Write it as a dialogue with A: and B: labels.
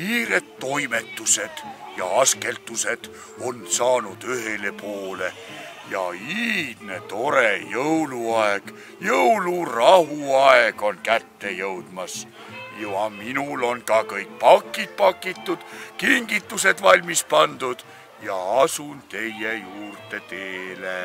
A: kiired toimetused ja askeltused on saanud ühele poole ja iidne tore jõuluaeg, jõulurahuaeg on kätte jõudmas. ja minul on ka kõik pakid pakitud, kingitused valmis pandud ja asun teie juurde teele